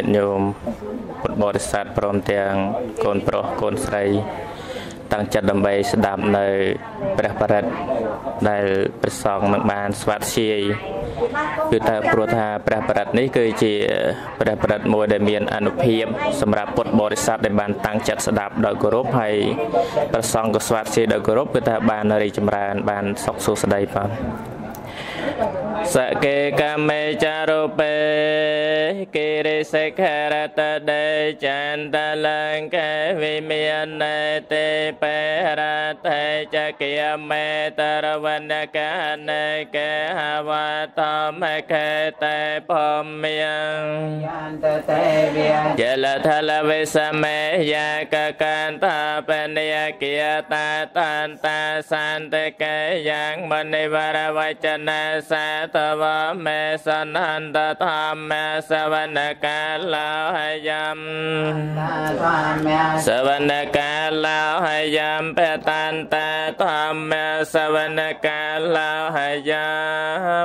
ញាតិញោមពុទ្ធបរិស័ទព្រមទាំងកូនប្រុសកូនស្រី តាំងចិត្តដើម្បីស្ដាប់នៅព្រះបរិត្តដែលព្រះសង្ឃនឹងបានស្វាធ្យាយគឺថាព្រោះថាព្រះបរិត្តនេះគឺជាព្រះបរិត្តមួយដែលមានអនុភាពសម្រាប់ពុទ្ធបរិស័ទដែលបានតាំងចិត្តស្ដាប់ដោយគោរពហើយព្រះសង្ឃក៏ស្វាធ្យាយដោយគោរពគឺថាបានរីចម្រើនបានសុខសួស្តីបាទ សកេកមេចារុបេគិរិសិក្ខរតដេចន្តលង្កេវិមាននេទេបេរតេចគិយមេតរវណ្ណកានេកេហវតមកេតេភមិយយន្តតេវិយលថលវិសមេយកកន្តបនិយគិយតាតន្តសន្តកេយ៉ាងមនិវរវចនសាวะเมสนันตธรรมเมสวนกาลาหยัมสวันกาลาหยัมเปตันตธรรมเมสวนกาลาหยั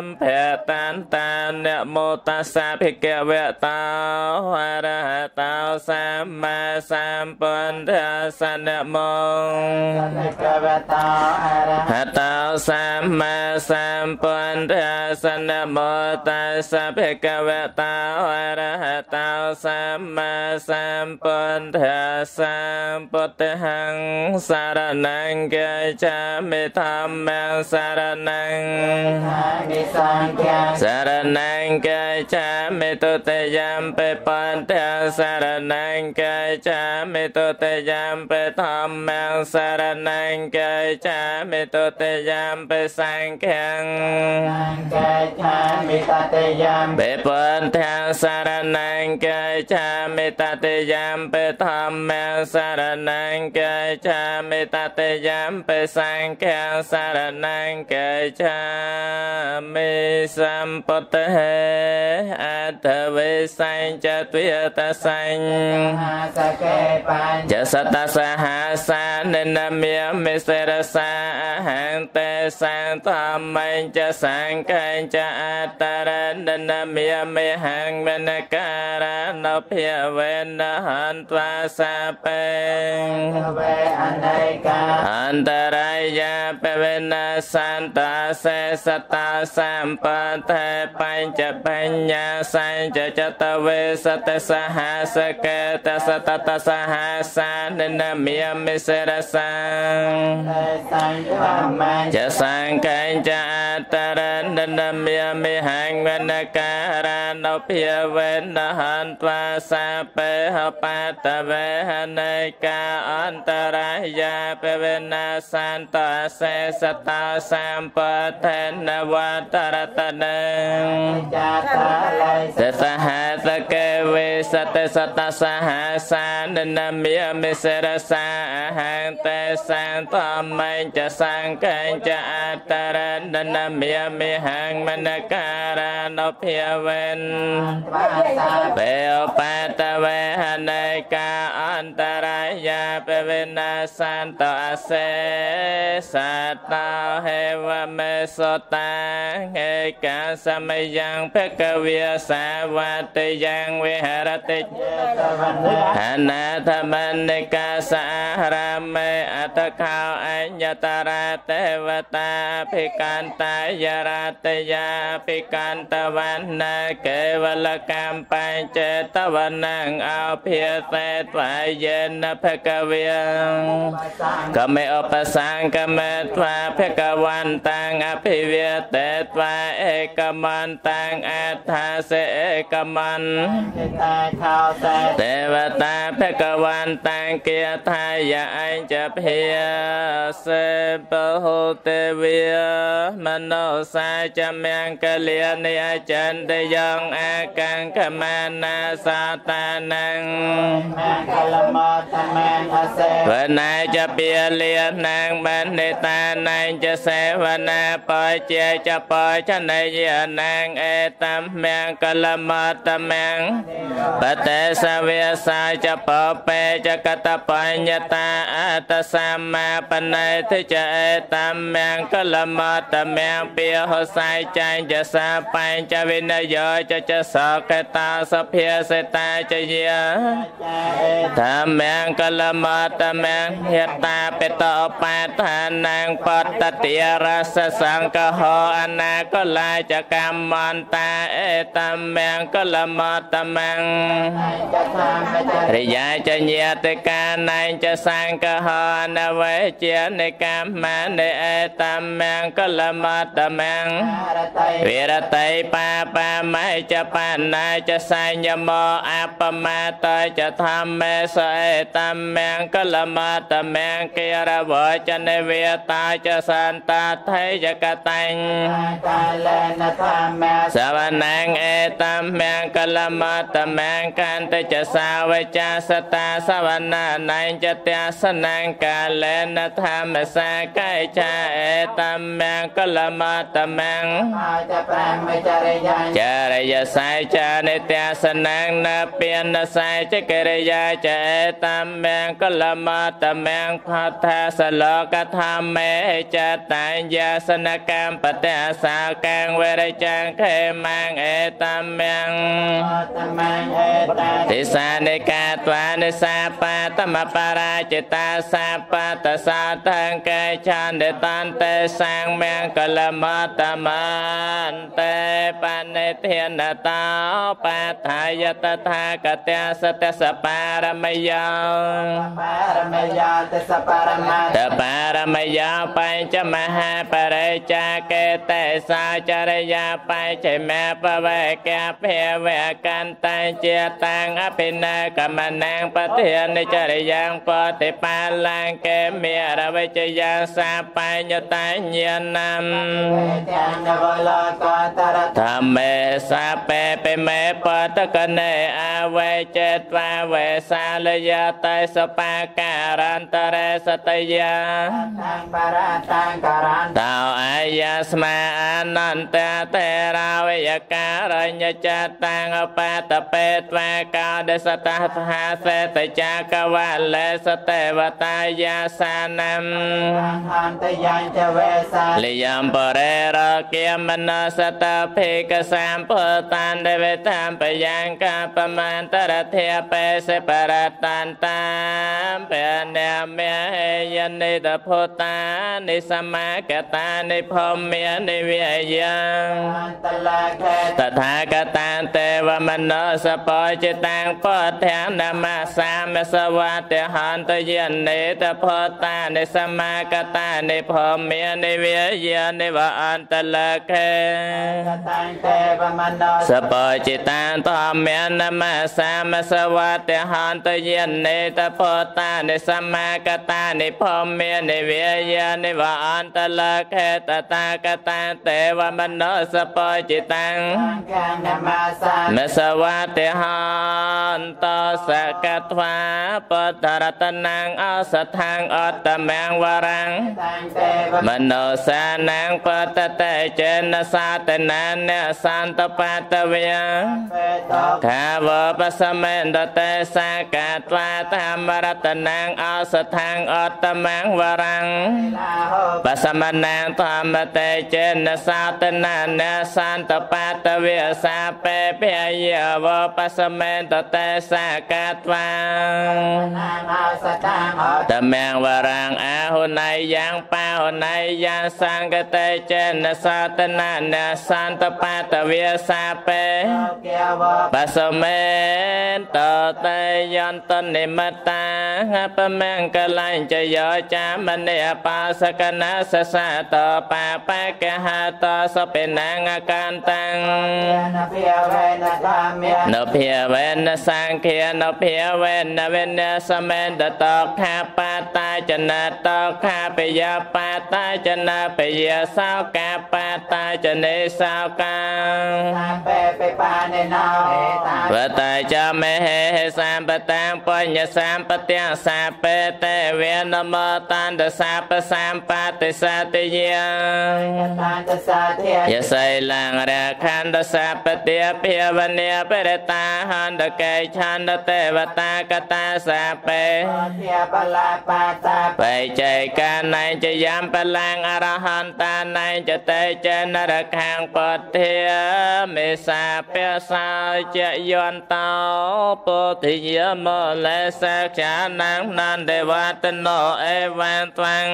มเปตันตเนโมตัสสะภิกขเวตาอะระหะตาสัมมาสัมปันทัสสนโมภิกขเวตาอะรหตาสัมมาสัมปันทัสមាសម្ពុទ្ធស្សនមោភិក្ខវៈតោអរហតោសម្មាសម្ពុទ្ធសនមោតាសភិកវតាអរហតោសម្មាសម្ពុទ្ធសម្ពុទ្ធហੰសារណង្កេចាមិធម្មំសារណង្មិសង្ឃសារណង្កេចាមិទុតិយំពេបន្ទសារណង្កេចាមិទុតិយំពេធម្មំសារណង្កេចាមិទុតិយំពេសង្ឃំកាចាមិតតេយំបេបន្តាសារណង្កាចាមិតតេយំបេធម្មសារណង្កាចាមិតតេយំបេសង្ឃសារណង្កាចាមិសម្ពុទ្ធហេអតវេសញ្ចទ្វេតសញ្សកេបញ្ចសតសហសានិនមេមិសេរសាអហន្តេសន្តមញ្ចសង្កេញ្ចអតរណនមេមេហੰមនការណភិវេនហន្ត្វាសាបេវេអនេកាអន្តរាយាបវេនសន្តាសេសតាសម្បតេបញ្ចបញ្ញាសញ្ចចតវេសតសហសកេតសតតសហសានិនមេមិសេរសាចសង្កេចអតរណនមេមិហង្វនការណភិវេនហន្ត្វាសាបេហបតវេហនេកាអន្តរាយាបវេណាសន្តសេសតោសម្បតេនវតរតនេចាតលៃសេសហតកេ វេសតសតសហសាននមេមិសេរសាអហន្តេសន្តមិញ្ចសង្កេចអតរណនមេមិហੰមនការនុភាវេនបេអបតវេហនេកាអន្តរាយាបវេណាសន្តអសេសតោហេវមេសតាហេកាសមយ៉ាងភគវិសាវតិយ៉ាងវិហរតិអនាធមនិកាសារមេអតខោអញ្ញតរាទេវតាភិកន្តាយរតយាភិកន្តវណ្ណកេវលកម្មបញ្ចេតវណ្ណងអភិសេត្វាយេនភគវិយកមេឧបសង្កមេត្វាភគវន្តាំងអភិវេតេត្វាឯកមន្តាំងអថាសេឯកមន្តាខោសេទេវតាភគវន្តាំងគាថាយអញ្ចភិសេបហុទេវិមនោសាចមង្គលានិអចន្ទយងអកង្កមានាសាតានੰវណាចពាលានាងបាននេតានាងចសេវនាបជាចបចនេយនាងអេតំមង្គលមតមង្គបតេសវាសាចបពេចកតបញ្ញតាអតសម្មាបណេទិចអេតំមង្គលមតមង្គពីហោស័យចាញ់ចសាបញ្ចវិនយោចចសកតាសភាសេតាចយាតំមង្គលមតមង្គយតាបេតោបាថានាងបតតិរសសង្កហោអនាកលាចកម្មន្តាអេតំមង្គលមតមង្គរិយាចញាតិកាណៃចសង្កហោអនវេជានិកម្មនិអេតំមង្គលមតមង្គវិរតៃបាបាមៃចបណ្ណាចសញ្ញមោអបមតចធម្មេសអេតំមង្គលមតមង្គកិរវចនវិតាចសន្តថេយកតញ្ញកាលេនធម្មសវនាងអេតំមង្គលមតមង្គកន្តចសាវចាសតាសវនាណៃចទសនាងកាលេនធម្មសាកៃចាអេតំមង្គលមតមង្គចប្រាមចរិយាចរិយស័យចានិទសនាងនពានស័យចកិរិយាចេតំមង្គលមតមង្គផថាសលោកធម្មេចតញ្ញសនកម្មបតសាកាងវរិចាងខេមាងអេតំមង្គតមង្គអេតតិសានិកាត្វានិសាបាតមបរាជតាសាបតសាតង្កេឆន្ទតន្តេសាងមង្គលមតមន្តេបនិធានតោប ថាយតថាកតសតសបារមយោបារមយោទសបារមតបារមយោបញ្ចមហាបរិចាកេតេសាចរិយាបញ្ចមេបវេកភិវេកន្តជាតាំងអភិនកម្មនាងបធានិចរិយ៉ាងបតិបាលាងកេមេរវិជយាសាបញ្ញតញ្ញានំធម្មេសាបេបិមេបតកនេអវេចេតវាវេសាលយតៃសបាការន្តរេសតយាតាំងបរតាំងការន្តតោអាយាស្មាអនន្តតេរាវយការញ្ញចតាំងបតបេតវាកោដសតថាសេតចាកវលេសតេវតាយាសានំអន្តយាញចវេសាលយំបរេរគិមនសតភេកសម្ពុតានដវេតាមបយ៉ាងកាបមន្តរធិបេសិបរតានតាមពនាមេយនិតពុតានិសមាកតានិភមេនិវិយ៉ាងតថាគតានទេវមនោសបចិតាំងពធានមសាមសវតហន្តយនិតពុតានិសមាកតានិភមេនិវិយានិវអន្តលកេតាំងទេវមនោសបចិតានធម្មនមសាមសវតហន្តយនិតពុតានិសមាកតានិភមេនិវិយានិវអន្តលកេតតាកតាទេវមនោសបចិតាំងមសវតហន្តសកត្វាបតរតនាងអសថាងអតមាំងវរាំងមនោសានាងបតតេចេនសាតនានសន្តបតវយខាវបសមេនតតេសាកត្វាធម្មរតនាងអសថាងអតមាំងវរាំងបសមនាងធម្មតេចេនសាតនានសន្តបតវយសាពេភយវបសមេនតតេសាកត្វាតមាំងវរាំងអហុណៃយ៉ាងបាហុណៃយ៉ាងសង្កតេចេនសាតនានសន្តបតវយសាពេបសមេនតតេយន្តនិមតាបមង្គលញ្ចយោចាមនិបាសកណាសសាតបាបកហតសពេណាងកន្តੰនភិវេនសង្ឃានភិវេនវិនសមេនតតខាបតាចនៈតោខាបយបាតាចនៈបយសោកាបាតាចនេសោកាសាពេបេបានេណោហេតាវតេចមេហេសម្បតាំបញ្ញសម្បទាំងសាបេតេវេនមតានតសាបសម្បតិសតិយាតានតសាធិយសៃលងរខណ្ឌសាបតិភិវនិបរិតាហន្តកេឆន្ទទេវតាកតាសាបេធាបលាបាតាបេចៃកាណៃចយំបលាំងអរហន្តាណៃចតេចេនរខាងពធាមេសាពសាចយន្តោពុទ្ធិយមលេសាខ្យានាងនន្ទេវតណោអេវានត្វាំង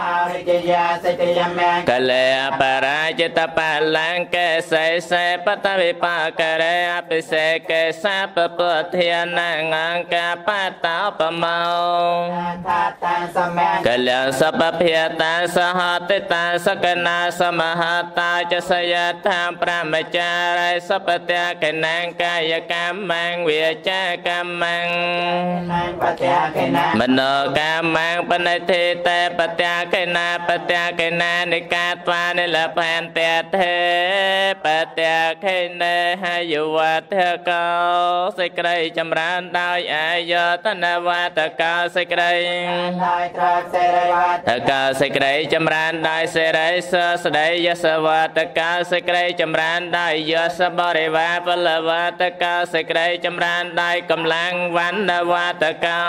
អរិយយាសិតយមេកលេបរាជតបលង្កេសេសេបតវិបាករេអភិសេកេសាពពុទ្ធានាងអង្គបតោបមោថាតាសមេកលសពភិតាសហតិតាសកណាសមហតាចសយថាប្រមចារិសពតៈកណាងកាយកម្មងវាចាកម្មងបតៈកណាមនោកម្មងបនិធិតេបតៈកណាបតៈកណានិកាត្វានិលផានតេធេបតៈខេនេហយុវតកោសេចក្តីចម្រើនដោយអាយុតនវតកោសេចក្តីដោយត្រកសេរីវតកោសេចក្តីចម្រើនដោយសេរីសស្តីយសវតកោសេចក្តីចម្រើនដោយយសបរិវាពលវតកោសេចក្តីចម្រើនដោយកម្លាំងវណ្ណវតកោ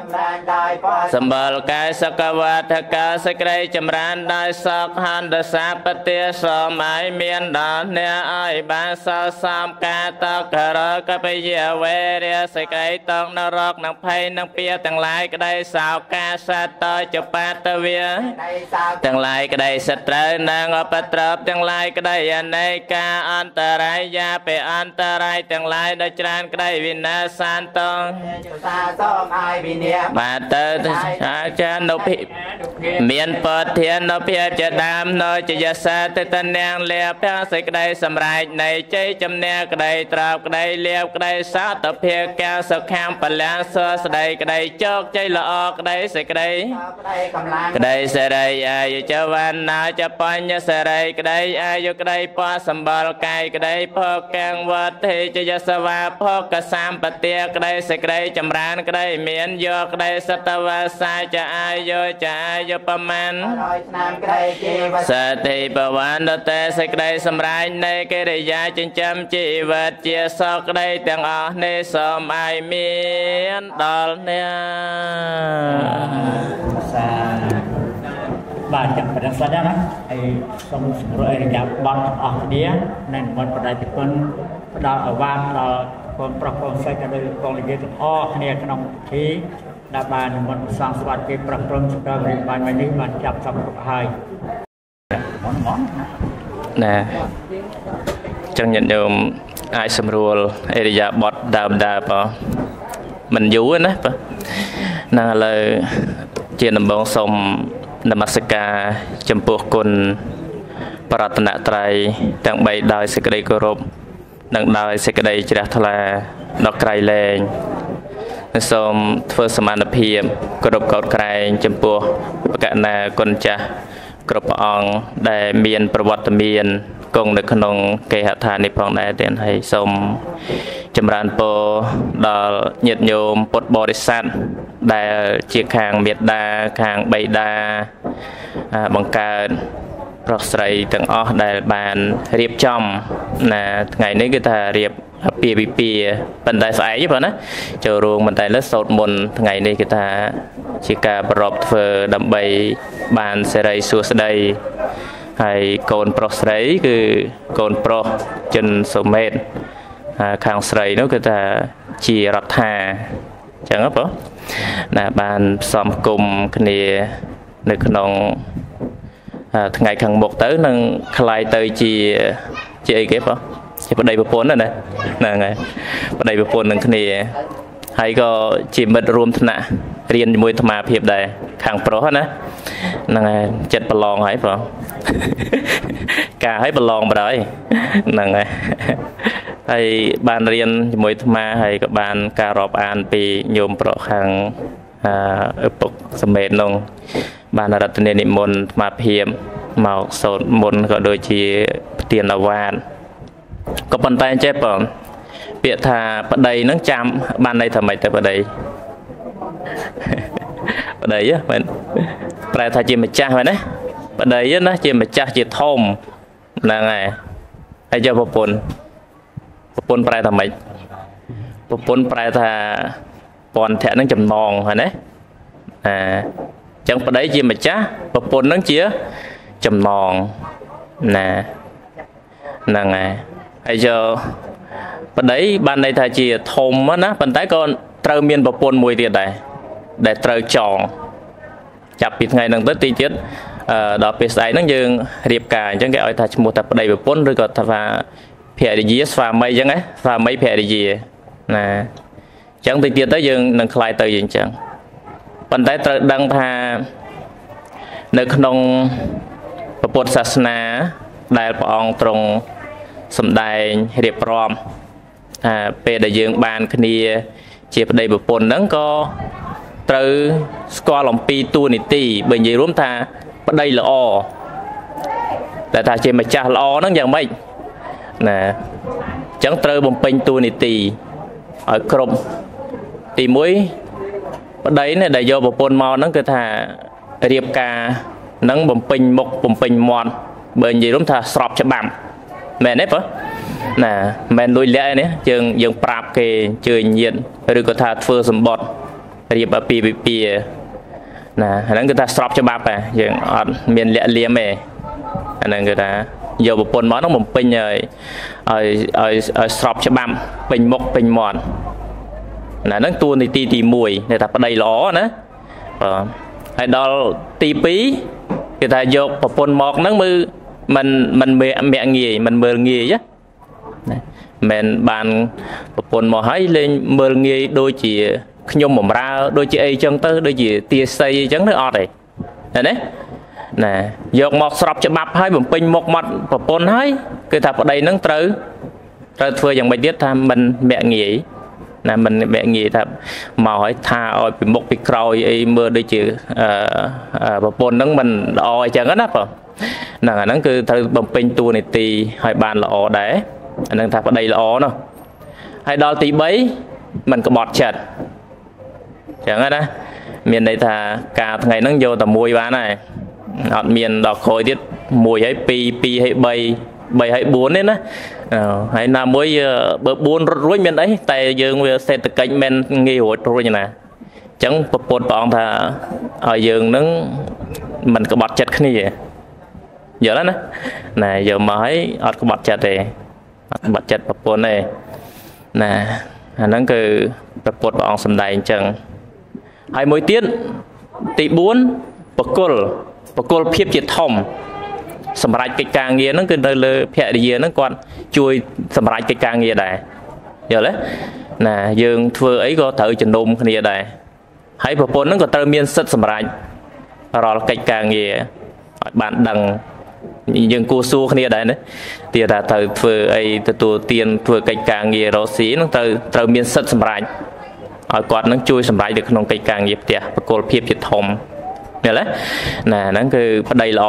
ចម្រើនដោយបសម្បលកាយសកវតកោសេចក្តីចម្រើនដោយសកហន្តសាបតិសម័យមានដល់អ្នកឲ្យបានសល់សំការតករកបយវេរៈសេចក្តីតងនរកនឹងភ័យនឹងពៀទាំងឡាយក្តីសោកាសតចបាតវាទាំងឡាយក្តីសត្រូវនិងអបត្រប់ទាំងឡាយក្តីអនេកាអន្តរាយយាពេអន្តរាយទាំងឡាយដ៏ច្រើនក្តីវិនាសានតងសាសូមឲ្យវិនាបាទទៅអាចារ្យនៅភិមានពធាននៅភាពជាដើមនៅជាយសាទិតនាងលៀបសេចក្តីសម្រេចនៃជ័យជំនះក្តីត្រោបក្តីលៀបក្តីសតភាកាសុខាំបលាសស្ដីក្តីជោគជ័យល្អក្តីសេចក្តីក្តីសេរីអាយុចវណ្ណាចបញ្ញសេរីក្តីអាយុក្តីពសម្បល់កាយក្តីភោកាំងវត្តេជយសវាភោកសម្បទាក្តីសេចក្តីចម្រើនក្តីមានយកក្តីសតវាសាចអាយុចាអាយុប្រមាណឆ្នាំក្តីជីវិតសតិបវណ្ណតេសេចក្តីសម្រេចនៃកិរិយាចិញ្ចឹមជីវិតជាសោក្តីទាំងអស់នេះសូមឲ្យមានដល់អ្នកសា បាទចាំប្រសិទ្ធណាហើយសូមសម្រួលអរិយាប័ត្រអស់គ្នានៅនិមន្តបដិគុណផ្ដល់អាវាតដល់កូនប្រុសកូនស្រីក៏ដូចកូននិយាយទាំងអស់គ្នាក្នុងពិធីដែលបាននិមន្តសង្ឃស្វាតគេប្រឹកព្រំស្គាល់រៀបបានមកនេះបានចាប់សំគ្រប់ហើយណែចឹងញាតិញោមអាចសម្រួលអរិយាប័ត្រដើមដើមបងមិនយូរណាបងណាឥឡូវជាដំបងសូម នមស្ការចំពោះគុណប្រតនត្រ័យទាំង3ដោយសេចក្តីគោរពនិងដោយសេចក្តីជ្រះថ្លាដល់ក្រៃលែងសូមធ្វើសមានភាពគោរពកោតក្រែង ចំពោះបកណាគុណចាស់គ្រប់ព្រះអង្គដែលមាន ប្រវត្តិមាន គង់នៅក្នុងគេហដ្ឋាននេះផងដែរទៀតហើយសូមចម្រើនពរដល់ញាតិញោមពុទ្ធបរិស័ទដែលជាខាងមេត្តាខាងបៃតាបង្កើតប្រុសស្រីទាំងអស់ដែលបានរៀបចំណាថ្ងៃនេះគឺថារៀបពីវិពីប៉ុន្តែស្អែកប៉ុណ្ណាចូលរួមប៉ុន្តែលើសោតមុនថ្ងៃនេះគឺថាជាការប្រពធ្វើដើម្បីបានសេរីសួស្តី ហើយកូនប្រុសស្រី គឺកូនប្រុសចិនសុមេតខាងស្រីនោះគឺថាជារដ្ឋាអញ្ចឹងបងណាបានផ្សំគុំគ្នានៅក្នុងថ្ងៃខាងមុខទៅនឹងคล้ายទៅជាជាអីគេបងជាប្តីប្រពន្ធណាហ្នឹងហើយប្តីប្រពន្ធនឹងគ្នាហើយក៏ជាមិត្តរួមថ្នាក់រៀនជាមួយអាត្មាភាពដែរខាងប្រុសណាហ្នឹងហើយចិត្តប្រឡងហើយបង ការឲ្យប្រឡងបដ ாய் ហ្នឹងហើយហើយបានរៀនជាមួយអាត្មាហើយក៏បានការរាប់អានពីញោមប្រុសខាងអឺពុកសមេតនោះបានរតនានិមន្តអាភិបមកសូត្រមន្តក៏ដូចជាផ្ទៀនអវាទក៏ប៉ុន្តែចេះបងពាក្យថាប្តីនឹងចាំបានន័យថាម៉េចទៅប្តីប្តីមែនប្រែថាជាម្ចាស់មែនណា ប្តីណាជាម្ចាស់ជាធំហ្នឹងហើយហើយចុះប្រពន្ធប្រពន្ធប្រែថាម៉េចប្រពន្ធប្រែថាពន្ធៈនឹងចំណងហ្នឹងណាអាចឹងប្តីជាម្ចាស់ប្រពន្ធនឹងជាចំណងណាហ្នឹងហើយហើយយកប្តីបានន័យថាជាធំណាប៉ុន្តែក៏ត្រូវមានប្រពន្ធមួយទៀតដែរដែលត្រូវចងចាប់ពីថ្ងៃហ្នឹងទៅទីទៀត ដល់ពេលស្អែកហ្នឹងយើងរៀបការអញ្ចឹងគេឲ្យថាឈ្មោះថាប្តីប្រពន្ធឬក៏ថាភរិយាស្វាមីអញ្ចឹងណាស្វាមីភរិយាណាអញ្ចឹងទៅទៀតទៅយើងនឹងคลายទៅយ៉ាងអញ្ចឹងប៉ុន្តែត្រូវដឹងថានៅក្នុងពុទ្ធសាសនាដែលព្រះអង្គទ្រង់សម្ដែងរៀបរាប់ថាពេលដែលយើងបានគ្នាជាប្តីប្រពន្ធហ្នឹងក៏ត្រូវស្គាល់អំពីតួនាទីបើនិយាយរួមថា ប្តីល្អតែថាជាម្ចាស់ល្អហ្នឹងយ៉ាងម៉េចណាអញ្ចឹងត្រូវបំពេញតួនាទីឲ្យគ្រប់ទី1ប្តីនេះដែលយកប្រពន្ធមកហ្នឹងគឺថារៀបការនឹងបំពេញមុខបំពេញមាត់បើនិយាយរួមថាស្របច្បាប់មែនទេបើណាមិនលួចលាក់ទេយើងយើងប្រាប់គេអញ្ជើញញាតឬក៏ថាធ្វើសម្បត្តិរៀបអាពាហ៍ពិពាហ៍ ណាអាហ្នឹងគឺថាស្របច្បាប់ហ៎យើងអត់មានលាក់លៀមទេអាហ្នឹងគឺថាយកប្រពន្ធមកហ្នឹងបំពេញឲ្យឲ្យឲ្យឲ្យស្របច្បាប់ពេញមុខពេញមាត់ណាហ្នឹងតួនាទីទី1ដែលថាប្តីល្អណាបាទហើយដល់ទី2គេថាយកប្រពន្ធមកហ្នឹងមើលมันมันមាក់ងាយมันមើលងាយណាមិនបានប្រពន្ធមកហើយលេងមើលងាយដូចជា ខ្ញុំបំរើដូចជាអីចឹងទៅដូចជាទាស័យអីចឹងទៅអត់ទេណាណាណាយកមកស្របច្បាប់ហើយបំពេញមុខមាត់ប្រពន្ធហើយគឺថាប្តីនឹងត្រូវត្រូវធ្វើយ៉ាងម៉េចទៀតថាមិនមាក់ងាយណាមិនមាក់ងាយថាមកឲ្យថាឲ្យពីមុខពីក្រោយអីមើលដូចជាអឺប្រពន្ធនឹងមិនល្អអីចឹងណាបងហ្នឹងអាហ្នឹងគឺត្រូវបំពេញតួនាទីឲ្យបានល្អដែរអាហ្នឹងថាប្តីល្អនោះហើយដល់ទី3មិនក្បត់ចិត្ត ចឹងណាមានន័យថាការថ្ងៃហ្នឹងយកតែមួយបានហើយអត់មានដល់ក្រោយទៀត1ហើយ2 2ហើយ3 3ហើយ4ទេណាហើយណាមួយបើ4រត់រួចមានអីតែយើងវាសេដ្ឋកិច្ចមិនងាយរួចរួចណាអញ្ចឹងប្រពុតព្រះអង្គថាឲ្យយើងនឹងមិនក្បត់ចិត្តគ្នាយល់ណាណាយកមកឲ្យអត់ក្បត់ចិត្តទេអត់ក្បត់ចិត្តប្រពន្ធទេណាអាហ្នឹងគឺប្រពុតព្រះអង្គសំដែងអញ្ចឹង ហើយមួយទៀតទី4បកុលបកុលភាពជាធំសម្រាប់កិច្ចការងារហ្នឹងគឺនៅលើភរិយាហ្នឹងគាត់ជួយសម្រាប់កិច្ចការងារដែរយល់ទេណាយើងធ្វើអីក៏ត្រូវជំនុំគ្នាដែរហើយប្រពន្ធហ្នឹងក៏ត្រូវមានសិទ្ធិសម្រាប់រាល់កិច្ចការងារឲ្យបានដឹងយើងគួរសួរគ្នាដែរណាទៀតថាត្រូវធ្វើអីទទួលទានធ្វើកិច្ចការងាររកស៊ីហ្នឹងត្រូវត្រូវមានសិទ្ធិសម្រាប់ ឲ្យគាត់នឹងជួយសម្រេចនៅក្នុងកិច្ចការងារផ្ទះបកុលភាពជាធំយល់ទេណាហ្នឹងគឺប្តីល្អ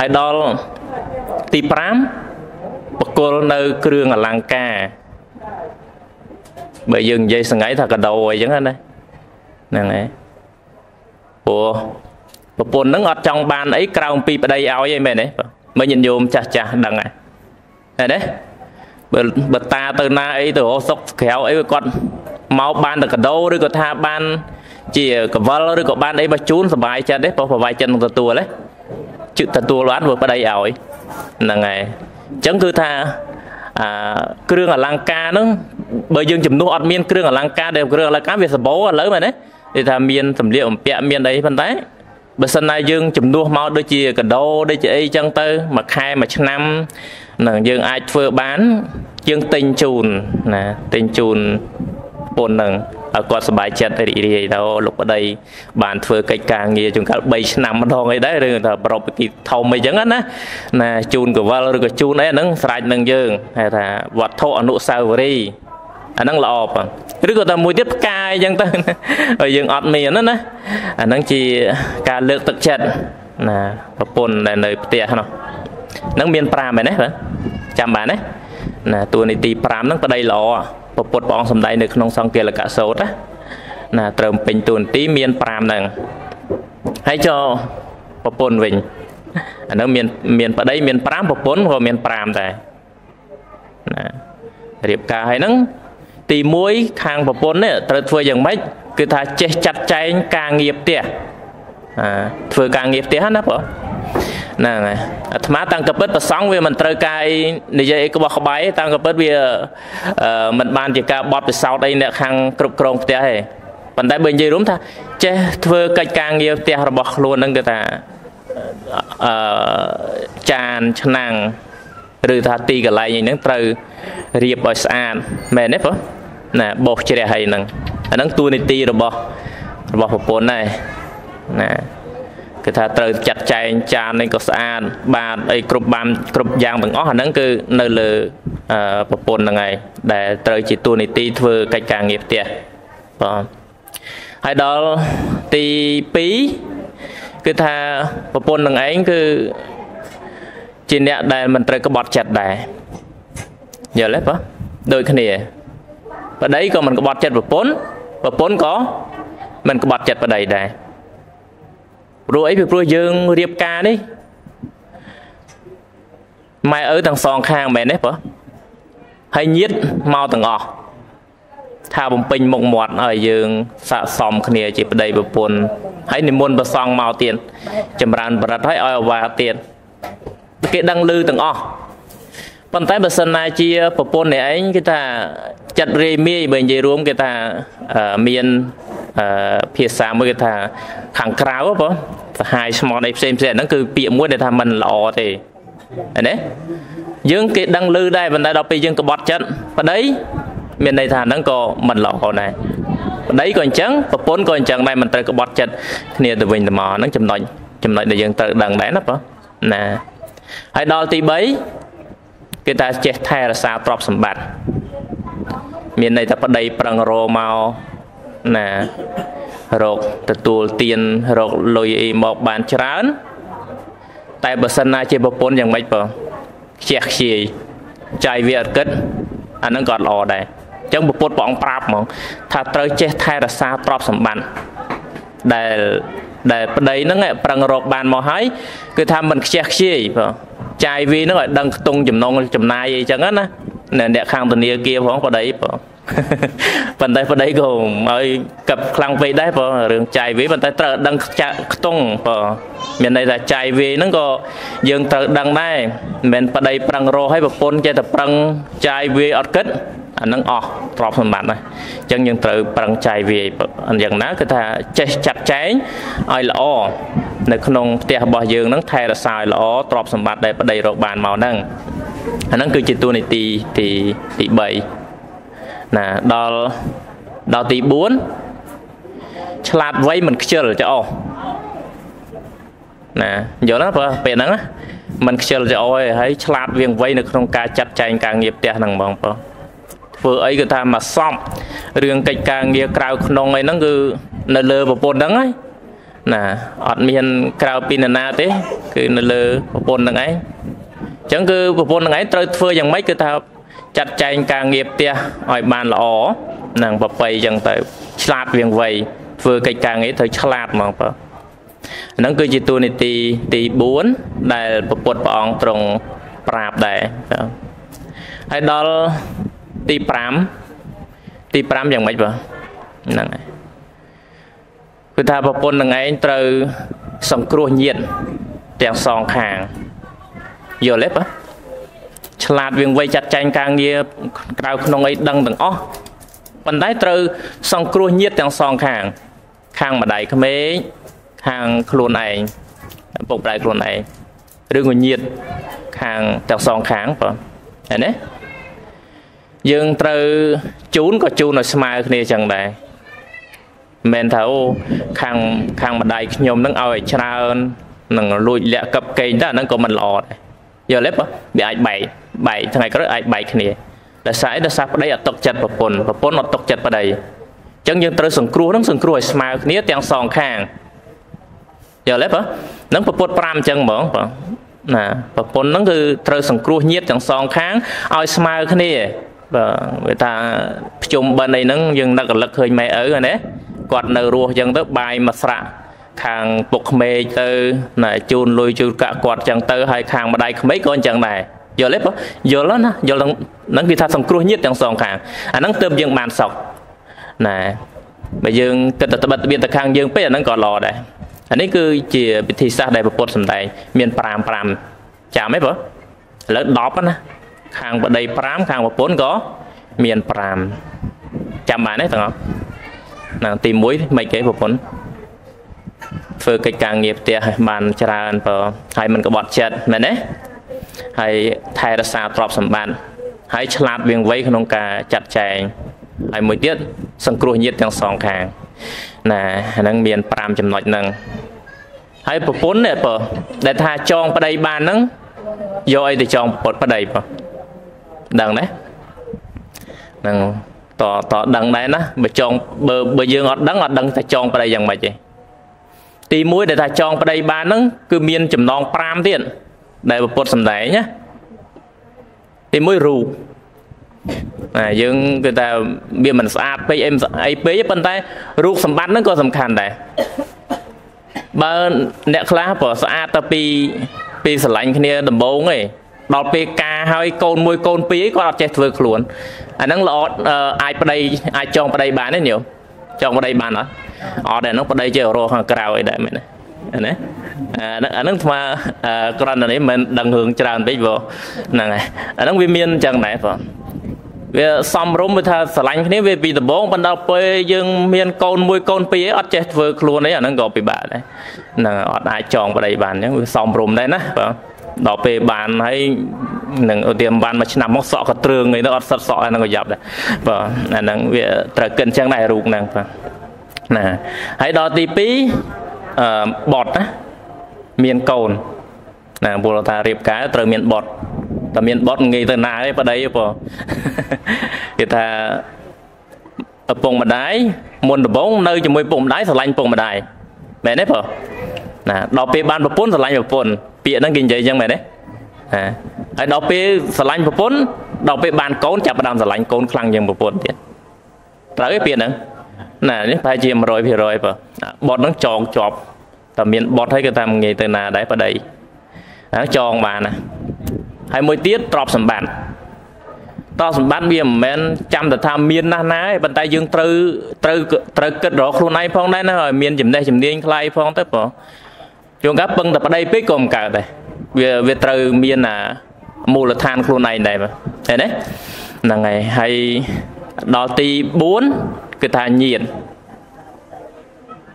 ហើយដល់ទី5បកុលនៅគ្រឿងអលង្ការបើយើងនិយាយសងៃថាកដោអីចឹងណាហ្នឹងហើយព្រោះប្រពន្ធហ្នឹងអត់ចង់បានអីក្រៅពីប្តីឲ្យឯមែនទេមើលញាតិញោមចាស់ចាស់ដឹងហ៎ឃើញទេបើបើតាទៅណាអីទៅរកសុកក្រៅអីគាត់ មកបានតែកដោឬក៏ថាបាន ជាកវលឬក៏បានអីមកជូនសុបាយចិត្តទេព្រោះប្រវាយចិត្តនឹងទទួលទេជិតទទួលបានធ្វើប្តីឲ្យហ្នឹងហើយអញ្ចឹងគឺថាអាគ្រឿងអលង្ការហ្នឹងបើយើងជំនួសអត់មានគ្រឿងអលង្ការដែលគ្រឿងអលង្ការវាសម្បូរឥឡូវមែនទេគេថាមានសម្លៀកបំពាក់មានអីប៉ុន្តែបើសិនណាយើងជំនួសមកដូចជាកដោដូចជាអីចឹងទៅមួយខែមួយឆ្នាំនឹងយើងអាចធ្វើបានយើងទិញជូនណាទិញជូន ពុននឹងឲ្យគាត់សប្បាយចិត្តរីករាយទៅលោកប្តីបានធ្វើកិច្ចការងារជួនកាល3ឆ្នាំម្ដងអីដែរឬថាប្រពៃធំអីចឹងណាណាជូនកវលឬក៏ជូនអីហ្នឹងស្រេចនឹងយើងហៅថាវត្ថុអនុស្សាវរីយ៍អាហ្នឹងល្អបងឬក៏តែមួយទៀតផ្កាយអញ្ចឹងទៅហើយយើងអត់មានណាណាអាហ្នឹងជាការលើកទឹកចិត្តណាប្រពន្ធដែលនៅផ្ទះនោះហ្នឹងមាន5មែនទេបងចាំបានទេណាតួនីតិ5ហ្នឹងប្តីល្អព ពុទ្ធព្រះអង្គសំដែងនៅក្នុងសង្គាលកសោតណាណាត្រូវពេញតួនាទីមាន5ហ្នឹងហើយចុះប្រពន្ធវិញអានោះមានមានប្តីមាន5ប្រពន្ធក៏មាន5ដែរណារៀបការហើយហ្នឹងទី1ខាងប្រពន្ធនេះត្រូវធ្វើយ៉ាងម៉េចគឺថាចេះចាត់ចែងការងារផ្ទះអាធ្វើការងារផ្ទះណាបង ហ្នឹងហើយអាត្មាតាំងកពិតប្រសងវាមិនត្រូវការអីនិយាយអីក្បោះក្បាយតាំងកពិតវាមិនបានជាការបត់ពិសោធន៍អីអ្នកខាងគ្រប់គ្រងផ្ទះទេប៉ុន្តែបើនិយាយរួមថាចេះធ្វើកិច្ចការងារផ្ទះរបស់ខ្លួនហ្នឹងគឺថាអឺចានឆ្នាំងឬថាទីកន្លែងហ្នឹងត្រូវរៀបឲ្យស្អាតមែនទេបងណាបោសជ្រះឲ្យហ្នឹងអាហ្នឹងតួនាទីរបស់របស់ប្រពន្ធដែរណា គឺថាត្រូវចាត់ចែងចាននេះក៏ស្អាតបាទអីគ្រប់បានគ្រប់យ៉ាងទាំងអស់អាហ្នឹងគឺនៅលើប្រពន្ធហ្នឹងហើយដែលត្រូវជាតួនាទីធ្វើកិច្ចការងារផ្ទះបងហើយដល់ទី2គឺថាប្រពន្ធនឹងឯងគឺជាអ្នកដែលមិនត្រូវក្បត់ចិត្តដែរយល់ទេបងដូចគ្នាប្តីក៏មិនក្បត់ចិត្តប្រពន្ធប្រពន្ធក៏មិនក្បត់ចិត្តប្តីដែរ ព្រោះអីពីព្រោះយើងរៀបការនេះម៉ែឪទាំងសងខាងមែនទេបងហើយញាតមកទាំងអស់ថាបំពេញមុខមាត់ឲ្យយើងស័កសមគ្នាជាប្តីប្រពន្ធហើយនិមន្តប្រសងមកទៀតចម្រើនបរិទ្ធឲ្យឲ្យអវាទៀតគេដឹងឮទាំងអស់ ប៉ុន្តែបើសិនណាជាប្រពន្ធនេះឯងគេថាចិត្តរាយមាយបើនិយាយរួមគេថាមានភាសាមួយគេថាខាងក្រៅបងសហាយស្មត់អីផ្សេងផ្សេងហ្នឹងគឺពាក្យមួយដែលថាมันល្អទេឃើញទេយើងគេដឹងឮដែរប៉ុន្តែដល់ពេលយើងក្បត់ចិត្តប្តីមានន័យថាហ្នឹងក៏មិនល្អដែរប្តីក៏អញ្ចឹងប្រពន្ធក៏អញ្ចឹងដែរមិនត្រូវក្បត់ចិត្តគ្នាទៅវិញទៅមកហ្នឹងចំណុចចំណុចដែលយើងត្រូវដឹងដែរណាបងណាហើយដល់ទី3 គឺថាចេះថែរក្សាទ្រព្យសម្បត្តិមានន័យថាប្តីប្រឹងរមកណារកទទួលទានរកលុយអីមកបានច្រើន តែបើសិនណាជាប្រពន្ធយ៉ាងម៉េចបងខ្ជះខ្ជាយចាយវាអត់គិតអាហ្នឹងក៏ល្អដែរចឹងពុទ្ធព្រះអង្គប្រាប់ហ្មង ថាត្រូវចេះថែរក្សាទ្រព្យសម្បត្តិដែលដែលប្តីហ្នឹងប្រឹងរកបានមកហើយគឺថាមិនខ្ជះខ្ជាយបង ចាយវីហ្នឹងឲ្យដឹងខ្ទង់ចំណងចំណាយអីចឹងណាអ្នកខាងធនាគារផងប្តីបងប៉ុន្តែប្តីក៏ឲ្យកັບខ្លាំងពេកដែរបងរឿងចាយវីប៉ុន្តែត្រូវដឹងខ្ទង់បងមានន័យថាចាយវីហ្នឹងក៏យើងត្រូវដឹងដែរមិនមែនប្តីប្រឹងរកឲ្យប្រពន្ធចេះតែប្រឹងចាយវីអត់គិត អានឹងអស់ទ្រព្យសម្បត្តិណាអញ្ចឹងយើងត្រូវប្រឹងចាយវាយយ៉ាងណាគឺថាចេះចាត់ចែងឲ្យល្អនៅក្នុងផ្ទះរបស់យើងនឹងថែរក្សាឲ្យល្អទ្រព្យសម្បត្តិដែលប្តីរកបានមកហ្នឹងអាហ្នឹងគឺជាតួនាទីទីទី3ណាដល់ដល់ទី4ឆ្លាតវៃមិនខ្ជិលចោណាយល់ណាបើពេលហ្នឹងមិនខ្ជិលចោហើយឆ្លាតវៀងវៃនៅក្នុងការចាត់ចែងការងារផ្ទះហ្នឹងបងប្អូន ធ្វើអីគឺថាមកសពរឿងកិច្ចការងារក្រៅក្នុងអីហ្នឹងគឺនៅលើប្រពន្ធហ្នឹងហើយណាអត់មានក្រៅពីនរណាទេ គឺនៅលើប្រពន្ធហ្នឹងឯងអញ្ចឹងគឺប្រពន្ធហ្នឹងឯងត្រូវធ្វើយ៉ាងម៉េចគឺថាចាត់ចែងការងារផ្ទះឲ្យបានល្អនឹងប្របីអញ្ចឹងទៅឆ្លាតវៀងវៃធ្វើកិច្ចការងារត្រូវឆ្លាតហ្មងបើហ្នឹងគឺជាតួនាទីទី4ដែលពពុទ្ធព្រះអង្គទ្រង់ប្រាប់ដែរហើយដល់ ទី5ទី5យ៉ាងម៉េចបើហ្នឹងហើយគឺថាប្រពន្ធនឹងឯងត្រូវសង្គ្រោះញាតទាំងសងខាងយល់ទេបើឆ្លាតវៀងវៃចាត់ចែងការងារក្រៅក្នុងអីដឹងទាំងអស់ប៉ុន្តែត្រូវសង្គ្រោះញាតទាំងសងខាង ខាងម្ដាយក្មេងខាងខ្លួនឯងពុកម្ដាយខ្លួនឯងឬក៏ញាតខាងទាំងសងខាងបើឃើញទេ យើងត្រូវជូនក៏ជូនឲ្យស្មើគ្នាចឹងដែរមិនថាអូខាងខាងម្ដាយខ្ញុំនឹងឲ្យច្រើននឹងលួចលាក់កັບកេងតែអាហ្នឹងក៏មិនល្អដែរយល់ទេបើវាអាចបែកបែកថ្ងៃក្រោយអាចបែកគ្នា ដោយសារអីដោយសារប្តីអត់ຕົកចិត្តប្រពន្ធប្រពន្ធអត់ຕົកចិត្តប្តីអញ្ចឹងយើងត្រូវសង្គ្រោះនឹងសង្គ្រោះឲ្យស្មើគ្នាទាំងសងខាងយល់ទេបងនឹងប្រពុត5អញ្ចឹងហ្មងបងណាប្រពន្ធហ្នឹងគឺត្រូវសង្គ្រោះញាតទាំងសងខាងឲ្យស្មើគ្នា បាទវាថាភ្ជុំបិណ្ឌអីហ្នឹងយើងនឹករលឹកឃើញម៉ែឪណាគាត់នៅរស់អញ្ចឹងទៅបាយមួយស្រាក់ខាងពុកក្មេកទៅណាជូនលុយជូនកាក់គាត់អញ្ចឹងទៅហើយខាងម្ដាយក្មេកក៏អញ្ចឹងដែរយល់ទេបងយល់ណាយល់ហ្នឹងគេថាសង្គ្រោះញាតទាំងសងខាងអាហ្នឹងទើបយើងបានសុខណាបើយើងគិតតែត្បិតត្បៀតទៅខាងយើងពេកអាហ្នឹងក៏ល្អដែរអានេះគឺជាវិធីសាស្ត្រដែលប្រពុតសំដែងមាន5 5ចាំទេបងឥឡូវ10ណា ខាងបដី5ខាងប្រពន្ធក៏មាន5ចាំបានទេទាំងអស់ណាទី1មិនគេប្រពន្ធធ្វើកិច្ចការងារផ្ទះឲ្យបានច្រើនបើហើយមិនក្បត់ចិត្តមែនទេហើយថែរក្សាទ្រព្យសម្បត្តិហើយឆ្លាតវៀងវៃក្នុងការចាត់ចែងហើយមួយទៀតសង្គ្រោះញាតទាំងសងខាងណាអាហ្នឹងមាន5ចំណុចហ្នឹងហើយប្រពន្ធនេះបើដែលថាចងប្តីបានហ្នឹងយកអីទៅចងប្តីបើ ដឹងទេហ្នឹងតតដឹងដែរណាបើចងបើបើយើងអត់ដឹងអត់ដឹងថាចងប្តីយ៉ាងម៉េចទេទី1ដែលថាចងប្តីបានហ្នឹងគឺមានចំណង5ទៀតដែលពុទ្ធសំដែងណាទី1រូបណាយើងគឺថាវាមិនស្អាតពេកអីអីពេកប៉ុន្តែរូបសម្បត្តិហ្នឹងក៏សំខាន់ដែរបើអ្នកខ្លះព្រោះស្អាតតែពីពីស្រឡាញ់គ្នាដំបូងឯង ដល់ពេលការហើយកូនមួយកូនពីរគាត់អត់ចេះធ្វើខ្លួនអាហ្នឹងល្អអាចប្តីអាចចងប្តីបានទេញោមចងប្តីបានអត់អត់ទេហ្នឹងប្តីចេះរកខាងក្រៅអីដែរមែនទេណាអាហ្នឹងថ្មក្រណនេះមិនដឹងរឿងច្រើនពេកព្រោះហ្នឹងហើយអាហ្នឹងវាមានអញ្ចឹងដែរបងវាសំរុំវាថាស្រឡាញ់គ្នាវាពីដំបងប៉ុន្តែពេលយើងមានកូនមួយកូនពីរអត់ចេះធ្វើខ្លួនអីអាហ្នឹងក៏ពិបាកដែរហ្នឹងអត់អាចចងប្តីបានអញ្ចឹងវាសំរុំដែរណាបាទ ដល់ពេលបានហើយនឹងឧទាហរណ៍បានមួយឆ្នាំមកសក់ក៏ទ្រើងអីទៅអត់សិតសក់ហ្នឹងក៏យ៉ាប់ដែរបាទអាហ្នឹងវាត្រូវកិនអញ្ចឹងដែររូបហ្នឹងបាទណាហើយដល់ទី2អឺបត់ណាមានកូនណាពលថារៀបការត្រូវមានបត់តែមានបត់ងាយទៅណាទេប្តីបងគេថាឪពុកម្ដាយមុនដំបូងនៅជាមួយពុកម្ដាយស្រឡាញ់ពុកម្ដាយមែនទេបងណាដល់ពេលបានប្រពន្ធស្រឡាញ់ប្រពន្ធ ពាក្យហ្នឹងគេនិយាយអញ្ចឹងមែនទេណាហើយដល់ពេលស្រឡាញ់ប្រពន្ធដល់ពេលបានកូនចាប់ផ្ដើមស្រឡាញ់កូនខ្លាំងជាងប្រពន្ធទៀតត្រូវទេពាក្យហ្នឹងណានេះប្រហែលជា100%បើបត់ហ្នឹងចងជាប់តែមានបត់ហើយគេថាងាយទៅណាដែរប្តីហ្នឹងចងបានណាហើយមួយទៀតទ្រព្យសម្បត្តិទ្រព្យសម្បត្តិវាមិនមែនចាំតែថាមានណាស់ណាទេប៉ុន្តែយើងត្រូវត្រូវត្រូវគិតរកខ្លួនឯងផងដែរណាឲ្យមានចំណេះជំនាញខ្លៃផងទៅបង ជួនកាលពឹងតែប្តីពេកក៏មិនកើតដែរវាវាត្រូវមានអាមូលដ្ឋានខ្លួនឯងដែរឃើញទេហ្នឹងហើយហើយដល់ទី4គឺថាញាត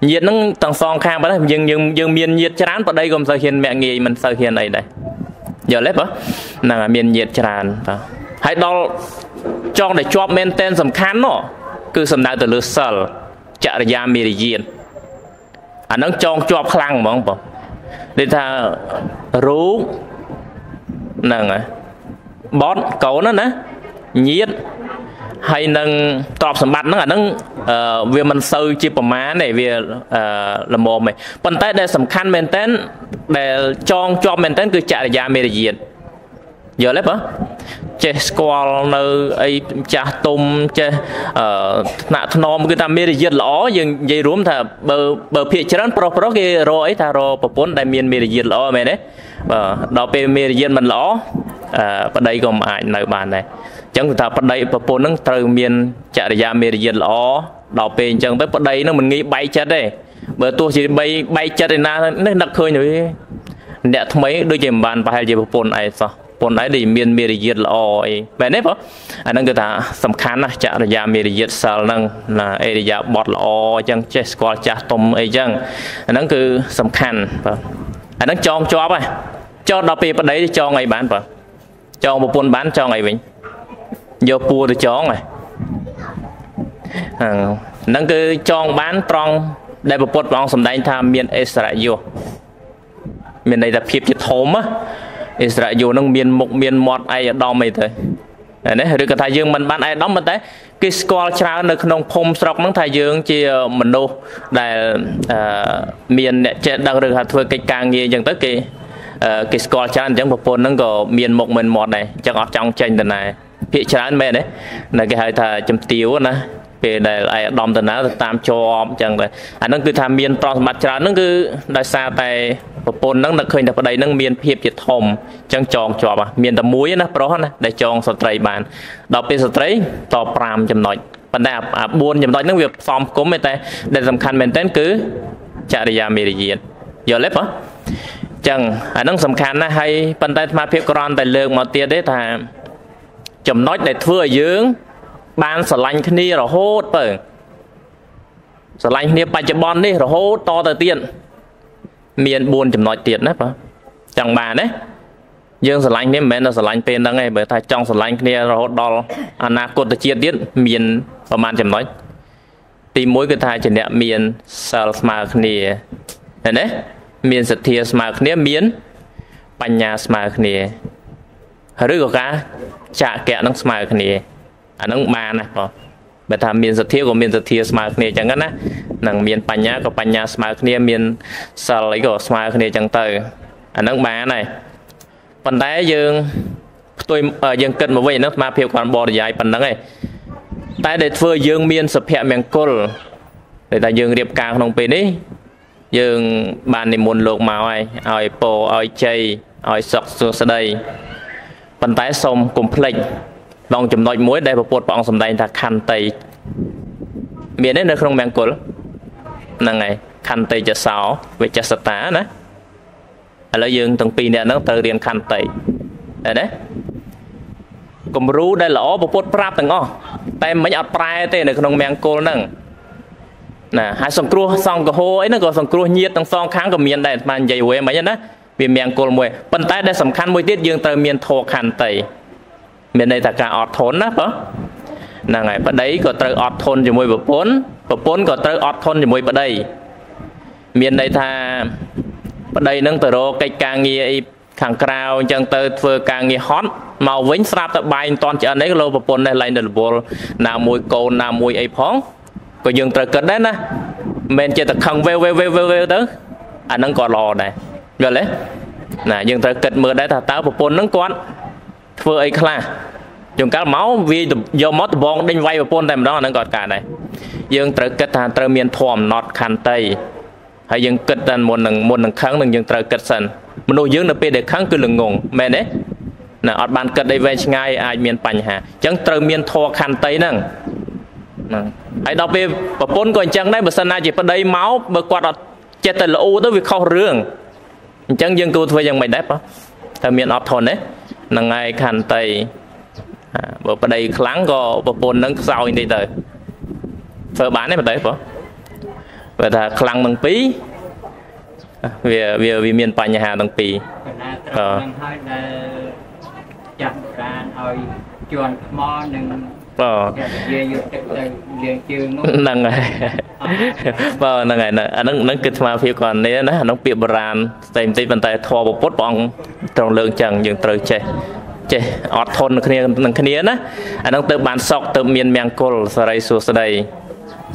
ញាតហ្នឹងទាំងសងខាងបើយើងយើងយើងមានញាតច្រើនប្តីក៏មិនសូវហ៊ានមាក់ងាយមិនសូវហ៊ានអីដែរយល់ទេបើហ្នឹងហើយមានញាតច្រើនបាទហើយដល់ចងដែលជាប់មែនតែនសំខាន់នោះគឺសំដៅទៅលើសិលចរិយាមេរយានអាហ្នឹងចងជាប់ខ្លាំងហ្មងបង និយាយថារូបហ្នឹងហើយបតកូនណាញាតហើយនឹងទ្រព្យសម្បត្តិហ្នឹងអាហ្នឹងវាមិនសូវជាប្រមាណទេវាល្មមទេប៉ុន្តែដែលសំខាន់មែនតើដែលចងជាប់មែនតើគឺចរិយាមេរយាទ យល់ទេបងចេះស្គាល់នៅអីចាស់ទុំចេះអឺថ្នាក់ថ្នមគឺថាមេរយាទល្អយើងនិយាយរួមថាបើបើភាកច្រើនប្រុសប្រុសគេរកអីថារកប្រពន្ធដែលមានមេរយាទល្អមែនទេបាទដល់ពេលមេរយាទមិនល្អអឺប្តីក៏មិនអាចនៅបានដែរអញ្ចឹងគឺថាប្តីប្រពន្ធនឹងត្រូវមានចរិយាមេរយាទល្អដល់ពេលអញ្ចឹងទៅប្តីនឹងមិនងាយបែកចិត្តទេបើទោះជាបីបែកចិត្តឯណានេះនឹកឃើញទៅអ្នកថ្មីដូចជាមិនបានប្រហែលជាប្រពន្ធឯងសោះ ប៉ុន្តែដែលមានមេរយាទល្អអីបែបនេះបងអាហ្នឹងគឺថាសំខាន់ណាស់ចរិយាមេរយាទសិលហ្នឹងណាអេរិយាបថល្អអញ្ចឹងចេះស្គាល់ចាស់ទុំអីចឹងអាហ្នឹងគឺសំខាន់បងអាហ្នឹងចងជាប់ហ៎ចងដល់ពេលប្តីចងអីបានបងចងប្រពន្ធបានចងអីវិញយកពួរទៅចងហ៎ហ្នឹងគឺចងបានត្រង់ដែលពុទ្ធព្រះអង្គសម្ដែងថាមានអិសរយុមានន័យថាភាពជាធំ អិសរយុនឹងមានមុខមានមាត់ឯកឧត្តមអីទៅណាឬក៏ថាយើងមិនបានឯកឧត្តមប៉ុន្តែគេស្គាល់ច្រើននៅក្នុងភូមិស្រុកហ្នឹងថាយើងជាមនុស្សដែលមានអ្នកចេះដឹងឬថាធ្វើកិច្ចការងារអញ្ចឹងទៅគេគេស្គាល់ច្រើនអញ្ចឹងប្រពន្ធហ្នឹងក៏មានមុខមិនមាត់ដែរអញ្ចឹងអត់ចង់ចេញទៅណាភាកច្រើនមែនទេនៅគេហៅថាជំទាវណា ពេលដែលឯកឧត្តមតាណាទៅតាមជាប់អញ្ចឹងទៅអាហ្នឹងគឺថាមានប្រសម្បត្តិច្រើនហ្នឹងគឺដោយសារតែប្រពន្ធហ្នឹងនឹកឃើញតែប្តីហ្នឹងមានភាពជាធំអញ្ចឹងចងជាប់មានតែមួយណាប្រុសណាដែលចងស្ត្រីបានដល់ពេលស្ត្រីត5ចំណុចប៉ុន្តែអា4ចំណុចហ្នឹងវាផ្សំគុំតែដែលសំខាន់មែនទែនគឺចរិយាមេរយាទយល់ទេបងចឹងអាហ្នឹងសំខាន់ណាស់ហើយប៉ុន្តែអាត្មាភាពក្រំតែលើកមកទៀតទេថាចំណុចដែលធ្វើឲ្យយើង បានស្រឡាញ់គ្នារហូតទៅស្រឡាញ់គ្នាបច្ចុប្បន្ននេះរហូតតទៅទៀតមាន4ចំណុចទៀតណាបាទចង់បានណាយើងស្រឡាញ់គ្នាមិនមែនតែស្រឡាញ់ពេលហ្នឹងទេបើថាចង់ស្រឡាញ់គ្នារហូតដល់អនាគតជាតិទៀតមានប្រហែលចំណុចទី1គឺថាជាអ្នកមានសិលស្មើគ្នាឃើញទេមានសទ្ធាស្មើគ្នាមាន បញ្ញាស្មើគ្នាឬក៏ការចាក់កៈនឹងស្មើគ្នា អានឹងបានណាបងបើថាមានសទ្ធាក៏មានសទ្ធាស្មើគ្នាអញ្ចឹងណានឹងមានបញ្ញាក៏បញ្ញាស្មើគ្នាមានសិលអីក៏ស្មើគ្នាអញ្ចឹងទៅអានឹងបានហើយប៉ុន្តែយើងផ្ទុយយើងគិតមកវិញហ្នឹងស្មារភាពគាត់បរិយាយប៉ុណ្្នឹងឯងតែដែលធ្វើយើងមានសុភមង្គលដែលថាយើងរៀបការក្នុងពេលនេះយើងបាននិមន្តលោកមកហើយឲ្យពោឲ្យជ័យឲ្យសុខសួស្តីប៉ុន្តែសូមកុំភ្លេច ដងចំណុចមួយដែលព្រះពុទ្ធព្រះអង្គសម្ដែងថាខន្តីមានទេនៅក្នុងមង្គលហ្នឹងហើយខន្តីចសោវិចសតាណាឥឡូវយើងទាំងពីរនាក់ហ្នឹងត្រូវរៀនខន្តីឃើញទេគំរូដែលល្អព្រះពុទ្ធប្រាប់ទាំងអស់តែមិនអត់ប្រែទេនៅក្នុងមង្គលហ្នឹងណាហើយសង្គ្រោះសង្កហោអីហ្នឹងក៏សង្គ្រោះញាតទាំងសងខាងក៏មានដែរអាត្មានិយាយវិញមិនណាវាមង្គលមួយប៉ុន្តែដែលសំខាន់មួយទៀតយើងត្រូវមានធម៌ខន្តី មានន័យថាការអត់ធន់ណាបងហ្នឹងហើយប្តីក៏ត្រូវអត់ធន់ជាមួយប្រពន្ធប្រពន្ធក៏ត្រូវអត់ធន់ជាមួយប្តីមានន័យថាប្តីនឹងទៅរកកិច្ចការងារអីខាងក្រៅអញ្ចឹងទៅធ្វើការងារហត់មកវិញស្រាប់តែបាយមិនតាន់ឆ្អិនអីក៏លោកប្រពន្ធនេះឡើងទៅរវល់ណាមួយកូនណាមួយអីផងក៏យើងត្រូវគិតដែរណាមិនចេះតែខឹងវេវវេវវេវទៅអាហ្នឹងក៏ល្អដែរយល់ទេណាយើងត្រូវគិតមើលដែរថាតើប្រពន្ធហ្នឹងគាត់ ធ្វើអីខ្លះជួនកាលមកវាយកមកដបងដេញវាយប្រពន្ធតែម្ដងអាហ្នឹងក៏កើតដែរយើងត្រូវគិតថាត្រូវមានធម៌អំណត់ខន្តីហើយយើងគិតតែមុននឹងមុននឹងខឹងនឹងយើងត្រូវគិតសិនមនុស្សយើងនៅពេលដែលខឹងគឺល្ងងមែនទេណាអត់បានគិតអីវែងឆ្ងាយអាចមានបញ្ហាអញ្ចឹងត្រូវមានធម៌ខន្តីហ្នឹងហ្នឹងហើយដល់ពេលប្រពន្ធក៏អញ្ចឹងដែរបើសិនណាជាប្តីមកបើគាត់អត់ចេះតែល្អទៅវាខុសរឿងអញ្ចឹងយើងគួរធ្វើយ៉ាងម៉េចដែរបងតែមានអត់ធន់ទេហ្នឹងហើយខន្តីបើប្តីខ្លាំងក៏ប្រពន្ធនឹងខ្សោយតិចទៅធ្វើបានទេមិនទេបងបើថាខ្លាំងនឹងពីរវាវាវាមានបញ្ហាទាំងពីរណាត្រូវនឹងហើយដែលចាត់ការឲ្យជន់ថ្មនិង បាទនិយាយយកទឹកទៅលាងជើងនោះហ្នឹងហើយបាទហ្នឹងហើយអាហ្នឹងហ្នឹងគឺស្មារតីគាត់នេះណាអាហ្នឹងពាក្យបុរាណផ្សេងបន្តិចប៉ុន្តែធម៌ពុទ្ធព្រះអង្គត្រង់លើកចឹងយើងត្រូវចេះចេះអត់ធន់គ្នានឹងគ្នាណាអាហ្នឹងទៅបានសក់ទៅមានមង្គលសរីសួស្តី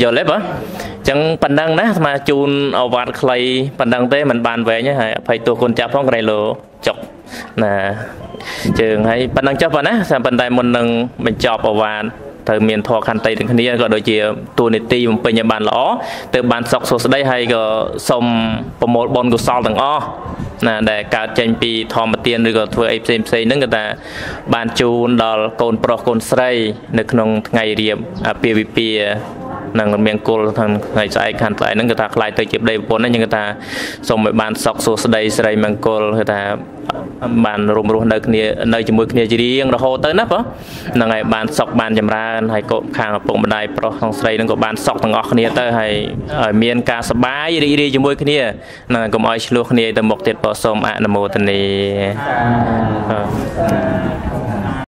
យល់ទេបងអញ្ចឹងប៉ុណ្ណឹងណាស្មាជូនអវត្តខ្លីប៉ុណ្ណឹងទេมันបានវែងហើយអភ័យទោសគុណចាប់ផងក្រៃលោចុកណា ជើងហើយប៉ុណ្ណឹងចុះប៉ុណ្ណាប៉ុន្តែមុននឹងបញ្ចប់អវត្តត្រូវមានធម៌ខន្តីទាំងគ្នាក៏ដូចជាទូនីតិបំពេញឲ្យបានល្អទើបបានសុខសួស្តីហើយក៏សូមប្រមូលបុណ្យកុសលទាំងអស់ណាដែលកើតចេញពីធម្មទានឬក៏ធ្វើអីផ្សេងផ្សេងហ្នឹងក៏ថាបានជូនដល់កូនប្រុសកូនស្រី នៅក្នុងថ្ងៃរៀបអាពាហ៍ពិពាហ៍ នឹងមានគុលខាងថ្ងៃស្អែកខាងថ្លៃហ្នឹងគឺថាខ្លាយទៅជាប្តីប្រពន្ធហ្នឹងគឺថាសូមឲ្យបានសុខសួស្តីស្រីមង្គលគឺថាបានរួមរស់នៅគ្នានៅជាមួយគ្នាជារៀងរហូតទៅណាបងហ្នឹងហើយបានសុខបានចម្រើនហើយក៏ខាងឪពុកម្ដាយប្រុសក្នុងស្រីហ្នឹងក៏បានសុខទាំងអស់គ្នាទៅហើយឲ្យមានការសប្បាយរីករាយជាមួយគ្នាហ្នឹងកុំឲ្យឆ្លោះគ្នាទៅមុខទៀតបងសូមអនុមោទនា